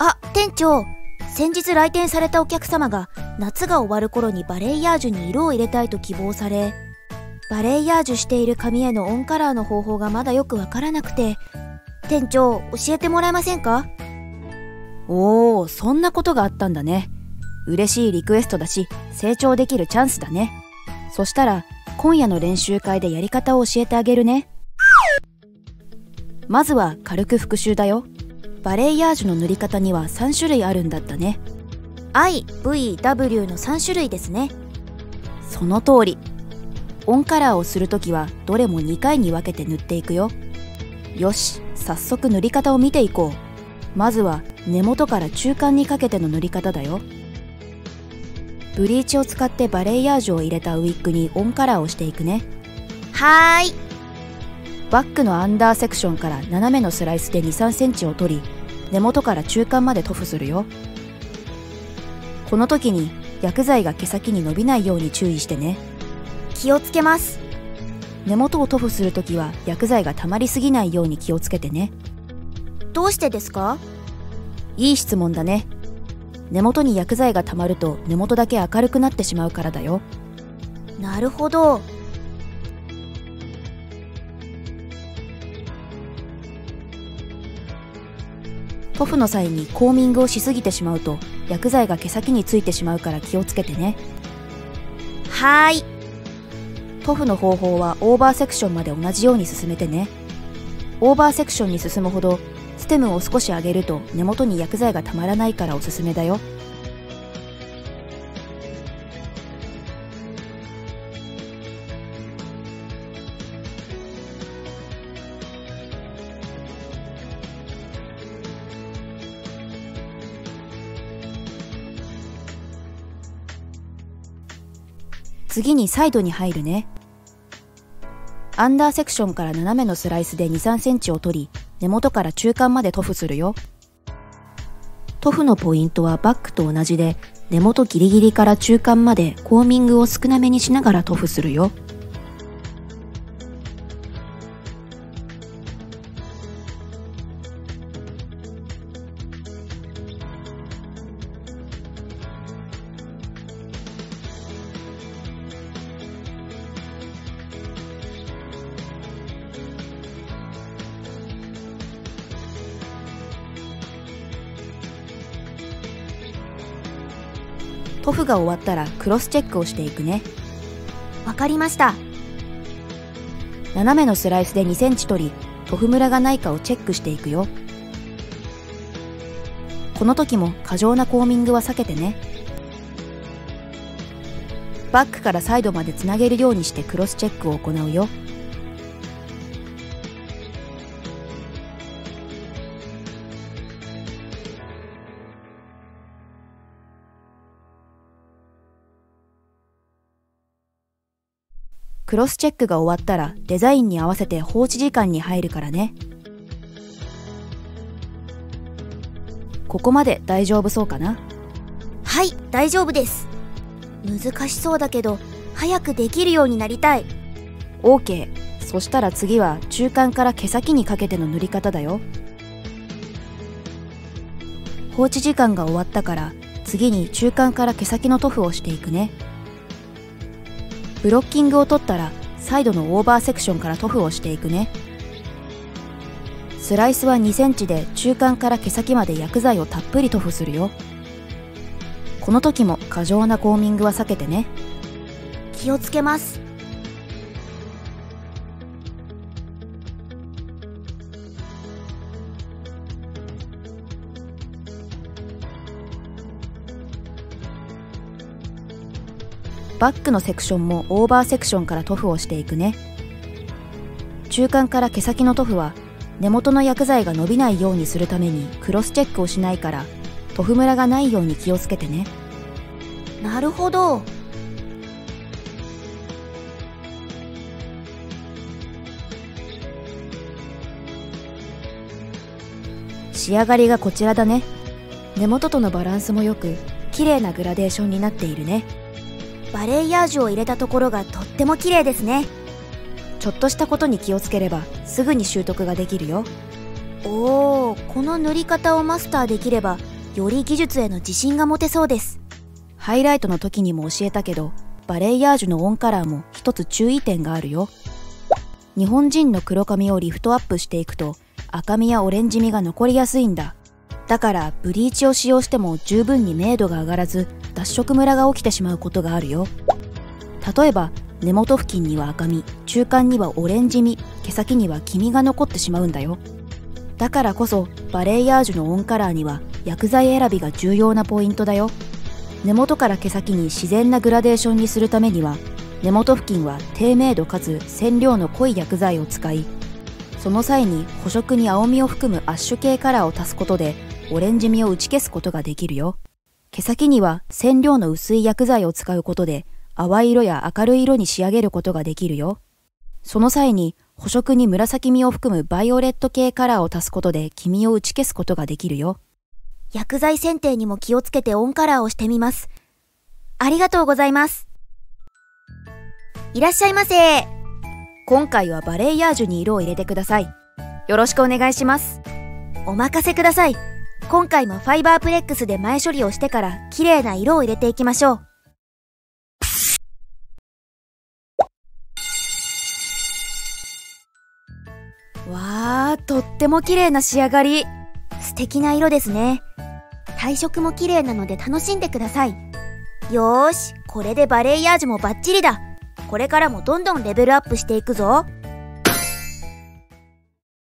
あ、店長。先日来店されたお客様が夏が終わる頃にバレイヤージュに色を入れたいと希望され、バレイヤージュしている紙へのオンカラーの方法がまだよくわからなくて、店長、教えてもらえませんか？おー、そんなことがあったんだね。嬉しいリクエストだし、成長できるチャンスだね。そしたら、今夜の練習会でやり方を教えてあげるね。まずは軽く復習だよ。バレイヤージュの塗り方には3種類あるんだったね。I、V、W の3種類ですね。その通り。オンカラーをするときはどれも2回に分けて塗っていくよ。よし、早速塗り方を見ていこう。まずは根元から中間にかけての塗り方だよ。ブリーチを使ってバレイヤージュを入れたウィッグにオンカラーをしていくね。はーい。バックのアンダーセクションから斜めのスライスで2、3センチを取り、根元から中間まで塗布するよ。この時に薬剤が毛先に伸びないように注意してね。気をつけます。根元を塗布するときは薬剤が溜まりすぎないように気をつけてね。どうしてですか？いい質問だね。根元に薬剤が溜まると根元だけ明るくなってしまうからだよ。なるほど。塗布の際にコーミングをしすぎてしまうと薬剤が毛先についてしまうから気をつけてね。はーい。塗布の方法はオーバーセクションまで同じように進めてね。オーバーセクションに進むほどステムを少し上げると根元に薬剤がたまらないからおすすめだよ。次にサイドに入るね。アンダーセクションから斜めのスライスで2、3センチを取り、根元から中間まで塗布するよ。塗布のポイントはバックと同じで、根元ギリギリから中間までコーミングを少なめにしながら塗布するよ。塗布が終わったらクロスチェックをしていくね。わかりました。斜めのスライスで2センチ取り、塗布ムラがないかをチェックしていくよ。この時も過剰なコーミングは避けてね。バックからサイドまでつなげるようにしてクロスチェックを行うよ。クロスチェックが終わったらデザインに合わせて放置時間に入るからね。ここまで大丈夫そうかな？はい、大丈夫です。難しそうだけど、早くできるようになりたい。?OK。そしたら次は中間から毛先にかけての塗り方だよ。放置時間が終わったから次に中間から毛先の塗布をしていくね。ブロッキングを取ったらサイドのオーバーセクションから塗布をしていくね。スライスは2センチで中間から毛先まで薬剤をたっぷり塗布するよ。この時も過剰なコーミングは避けてね。気をつけます。バックのセクションもオーバーセクションから塗布をしていくね。中間から毛先の塗布は根元の薬剤が伸びないようにするためにクロスチェックをしないから塗布ムラがないように気をつけてね。なるほど。仕上がりがこちらだね。根元とのバランスも良く綺麗なグラデーションになっているねバレイヤージュを入れたところがとっても綺麗ですね。ちょっとしたことに気をつければすぐに習得ができるよ。おーこの塗り方をマスターできればより技術への自信が持てそうです。ハイライトの時にも教えたけどバレイヤージュのオンカラーも一つ注意点があるよ。日本人の黒髪をリフトアップしていくと赤みやオレンジみが残りやすいんだだからブリーチを使用しても十分に明度が上がらず脱色ムラが起きてしまうことがあるよ。例えば根元付近には赤み中間にはオレンジみ毛先には黄身が残ってしまうんだよ。だからこそバレイヤージュのオンカラーには薬剤選びが重要なポイントだよ。根元から毛先に自然なグラデーションにするためには根元付近は低明度かつ染料の濃い薬剤を使いその際に補色に青みを含むアッシュ系カラーを足すことでオレンジ味を打ち消すことができるよ。毛先には染料の薄い薬剤を使うことで淡い色や明るい色に仕上げることができるよ。その際に補色に紫みを含むバイオレット系カラーを足すことで黄身を打ち消すことができるよ。薬剤選定にも気をつけてオンカラーをしてみます。ありがとうございます。いらっしゃいませ。今回はバレイヤージュに色を入れてください。よろしくお願いします。お任せください。今回もファイバープレックスで前処理をしてから綺麗な色を入れていきましょうわー、とっても綺麗な仕上がり。素敵な色ですね。配色も綺麗なので楽しんでください。よーし、これでバレイヤージュもバッチリだ。これからもどんどんレベルアップしていくぞ。